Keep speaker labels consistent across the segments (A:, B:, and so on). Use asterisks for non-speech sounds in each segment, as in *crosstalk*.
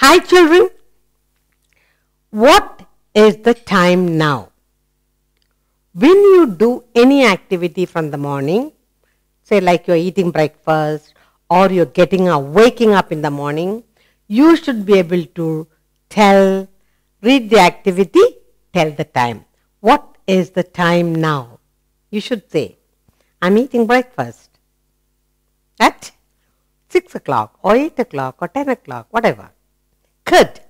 A: Hi, children. What is the time now? When you do any activity from the morning, say like you're eating breakfast or you're getting up, waking up in the morning, you should be able to tell, read the activity, tell the time. What is the time now? You should say, I'm eating breakfast at 6 o'clock or 8 o'clock or 10 o'clock, whatever. Good.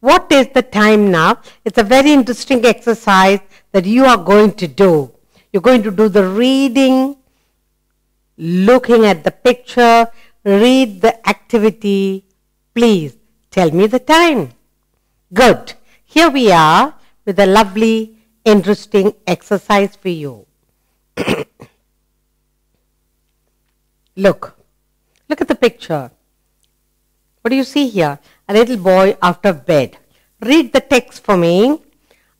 A: What is the time now? It's a very interesting exercise that you are going to do. You're going to do the reading, looking at the picture, read the activity. Please tell me the time. Good. Here we are with a lovely, interesting exercise for you. *coughs* Look. Look at the picture. What do you see here? A little boy out of bed. Read the text for me.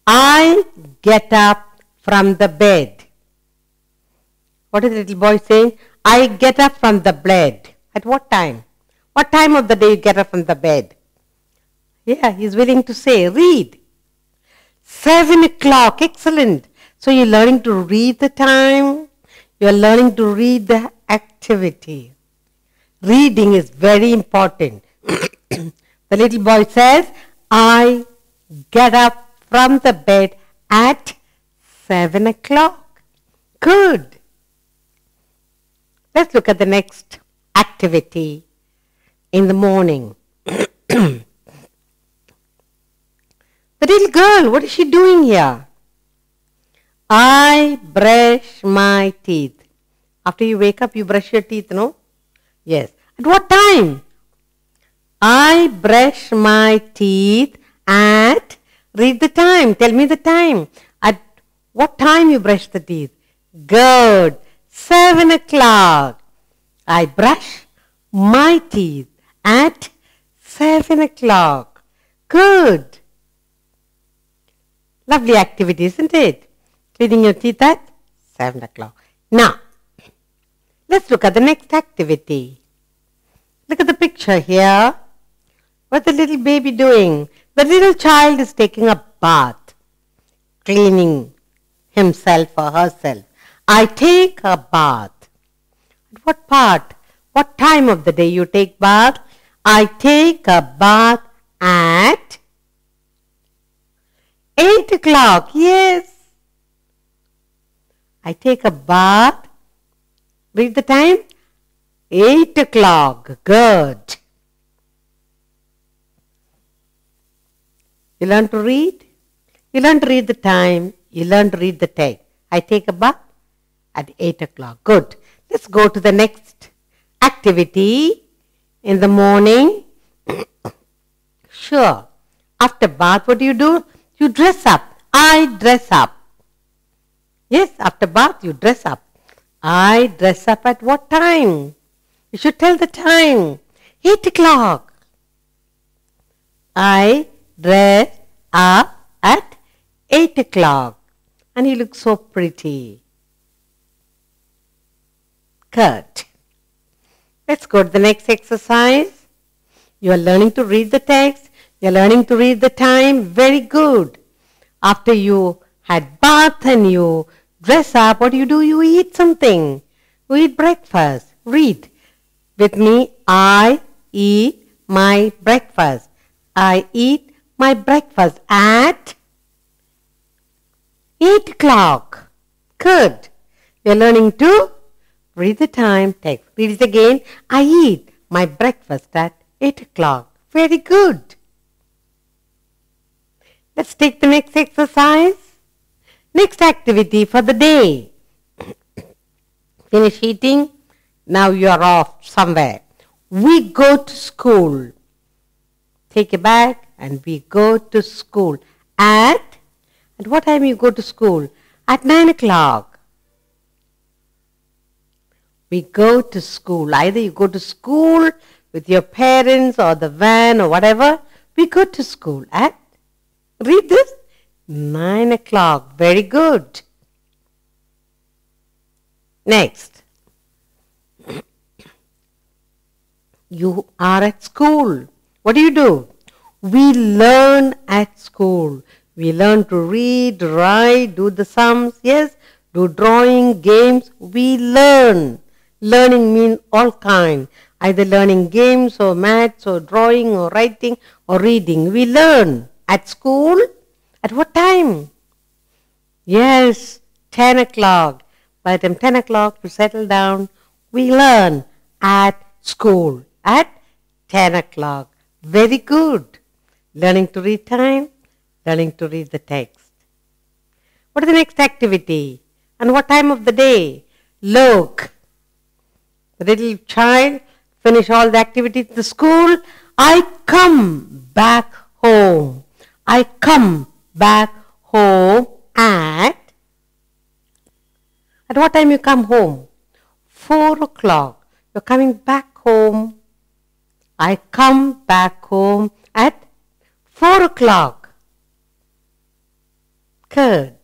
A: I get up from the bed. What is the little boy saying? I get up from the bed. At what time? What time of the day you get up from the bed? Yeah, he's willing to say, read. Seven o'clock, excellent. So you're learning to read the time, you're learning to read the activity. Reading is very important. The little boy says, I get up from the bed at seven o'clock. Good. Let's look at the next activity in the morning. *clears throat* the little girl, what is she doing here? I brush my teeth. After you wake up, you brush your teeth, no? Yes. At what time? I brush my teeth at, read the time, tell me the time. At what time you brush the teeth? Good. Seven o'clock. I brush my teeth at seven o'clock. Good. Lovely activity, isn't it? Cleaning your teeth at seven o'clock. Now, let's look at the next activity. Look at the picture here. What's the little baby doing? The little child is taking a bath, cleaning himself or herself. I take a bath. At what part? What time of the day you take bath? I take a bath at 8 o'clock. Yes. I take a bath. Read the time. 8 o'clock. Good. You learn to read? You learn to read the time. You learn to read the time. I take a bath at 8 o'clock. Good. Let's go to the next activity in the morning. *coughs* sure. After bath, what do you do? You dress up. I dress up. Yes, after bath, you dress up. I dress up at what time? You should tell the time. 8 o'clock. I dress up at 8 o'clock. And you look so pretty. Good. Let's go to the next exercise. You are learning to read the text. You are learning to read the time. Very good. After you had bath and you dress up, what do you do? You eat something. You eat breakfast. Read. With me, I eat my breakfast. I eat my breakfast at 8 o'clock. Good. You're learning to read the time, text. Read it again. I eat my breakfast at 8 o'clock. Very good. Let's take the next exercise. Next activity for the day. *coughs* Finish eating. Now you are off somewhere. We go to school. Take a bag and we go to school. At, at what time you go to school? At 9 o'clock. We go to school. Either you go to school with your parents or the van or whatever. We go to school at, read this, 9 o'clock. Very good. Next. You are at school. What do you do? We learn at school. We learn to read, write, do the sums, yes, do drawing, games. We learn. Learning means all kind. Either learning games or maths or drawing or writing or reading. We learn at school. At what time? Yes, 10 o'clock. By the time 10 o'clock we settle down, we learn at school at 10 o'clock. Very good. Learning to read time, learning to read the text. What is the next activity? And what time of the day? Look. The little child finish all the activities in the school. I come back home. I come back home at at what time you come home? Four o'clock. You're coming back home. I come back home at o'clock. Good.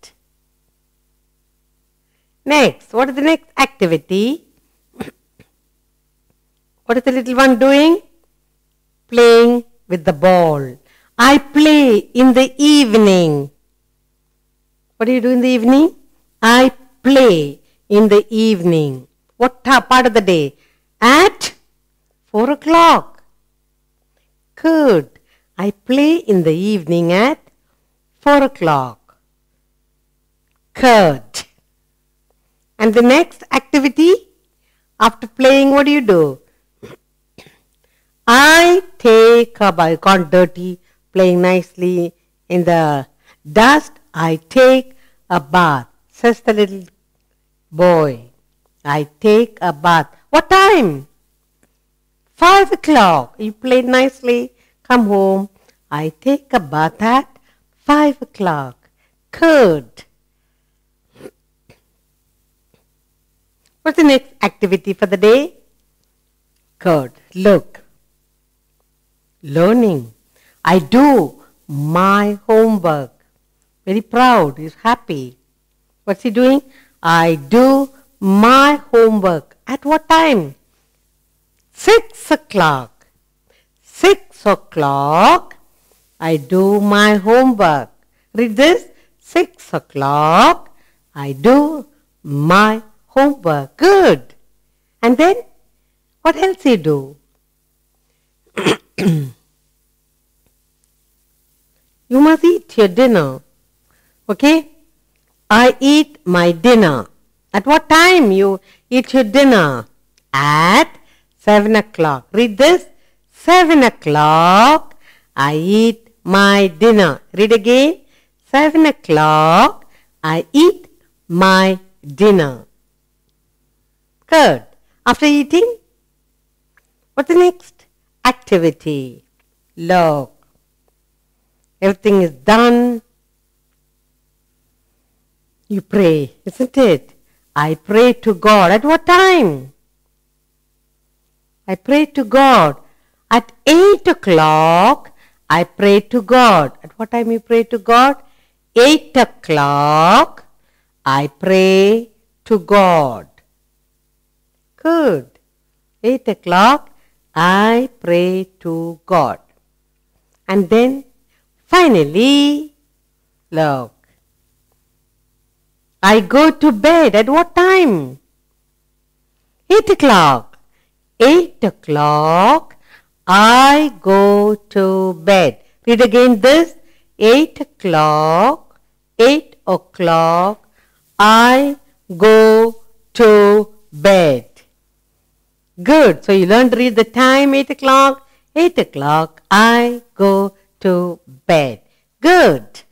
A: Next, what is the next activity? *coughs* what is the little one doing? Playing with the ball. I play in the evening. What do you do in the evening? I play in the evening. What part of the day? At 4 o'clock. Good. I play in the evening at 4 o'clock. Good. And the next activity, after playing, what do you do? *clears throat* I take a bath. Got dirty, playing nicely in the dust. I take a bath says the little boy. I take a bath. What time? Five o'clock. You played nicely. Come home. I take a bath at five o'clock. Good. What's the next activity for the day? Good. Look. Learning. I do my homework. Very proud. He's happy. What's he doing? I do my homework. At what time? Six o'clock. Six o'clock. I do my homework. Read this. Six o'clock. I do my homework. Good. And then what else you do? *clears throat* you must eat your dinner. Okay? I eat my dinner. At what time you eat your dinner? At 7 o'clock. Read this. 7 o'clock. I eat my dinner. Read again. 7 o'clock. I eat my dinner. Good. After eating, what's the next activity? Look. Everything is done. You pray, isn't it? I pray to God. At what time? I pray to God. At 8 o'clock, I pray to God. At what time you pray to God? 8 o'clock, I pray to God. Good. 8 o'clock, I pray to God. And then finally, look, I go to bed at what time? 8 o'clock. 8 o'clock. I go to bed. Read again this. 8 o'clock. 8 o'clock. I go to bed. Good. So you learn to read the time 8 o'clock. 8 o'clock. I go to bed. Good.